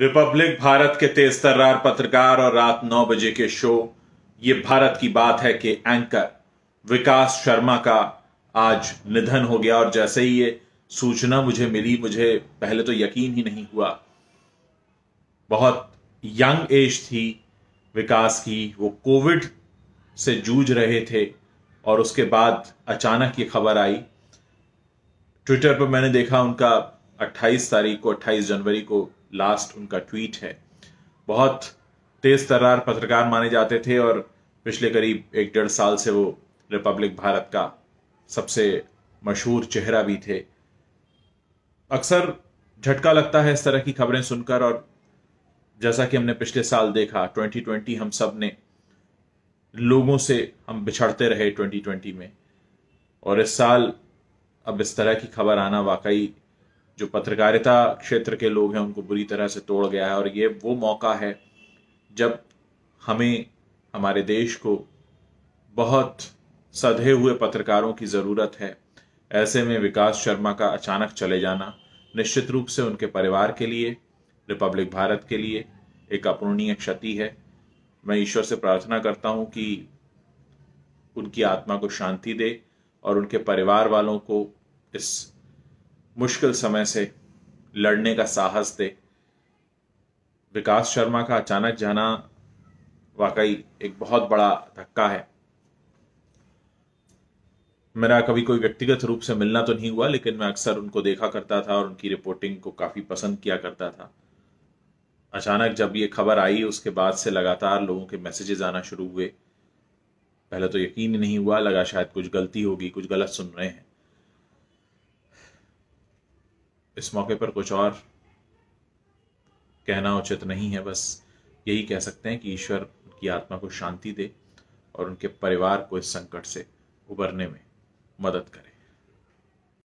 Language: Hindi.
रिपब्लिक भारत के तेज तर्रार पत्रकार और रात नौ बजे के शो ये भारत की बात है कि एंकर विकास शर्मा का आज निधन हो गया और जैसे ही ये सूचना मुझे मिली मुझे पहले तो यकीन ही नहीं हुआ बहुत यंग एज थी विकास की वो कोविड से जूझ रहे थे और उसके बाद अचानक ये खबर आई ट्विटर पर मैंने देखा उनका 28 तारीख को 28 जनवरी को लास्ट उनका ट्वीट है। बहुत तेज तर्रार पत्रकार माने जाते थे और पिछले करीब एक डेढ़ साल से वो रिपब्लिक भारत का सबसे मशहूर चेहरा भी थे। अक्सर झटका लगता है इस तरह की खबरें सुनकर और जैसा कि हमने पिछले साल देखा 2020 हम सबने लोगों से हम बिछड़ते रहे 2020 में। और इस साल अब इस तरह की खबर आना वाकई जो पत्रकारिता क्षेत्र के लोग हैं, उनको बुरी तरह से तोड़ गया है। और ये वो मौका है जब हमें, हमारे देश को बहुत सधे हुए पत्रकारों की ज़रूरत है। ऐसे में विकास शर्मा का अचानक चले जाना, निश्चित रूप से उनके परिवार के लिए, रिपब्लिक भारत के लिए एक अपूर्णीय क्षति है। मैं ईश्वर से प्रार्थना करता हूँ कि उनकी आत्मा को शांति दे और उनके परिवार वालों को इस मुश्किल समय से लड़ने का साहस दे। विकास शर्मा का अचानक जाना वाकई एक बहुत बड़ा धक्का है। मेरा कभी कोई व्यक्तिगत रूप से मिलना तो नहीं हुआ, लेकिन मैं अक्सर उनको देखा करता था और उनकी रिपोर्टिंग को काफ़ी पसंद किया करता था। अचानक जब ये खबर आई, उसके बाद से लगातार लोगों के मैसेजेस आना शुरू हुए। पहले तो यकीन नहीं हुआ, लगा शायद कुछ गलती होगी, कुछ गलत सुन रहे हैं। इस मौके पर कुछ और कहना उचित नहीं है, बस यही कह सकते हैं कि ईश्वर उनकी आत्मा को शांति दे और उनके परिवार को इस संकट से उबरने में मदद करे।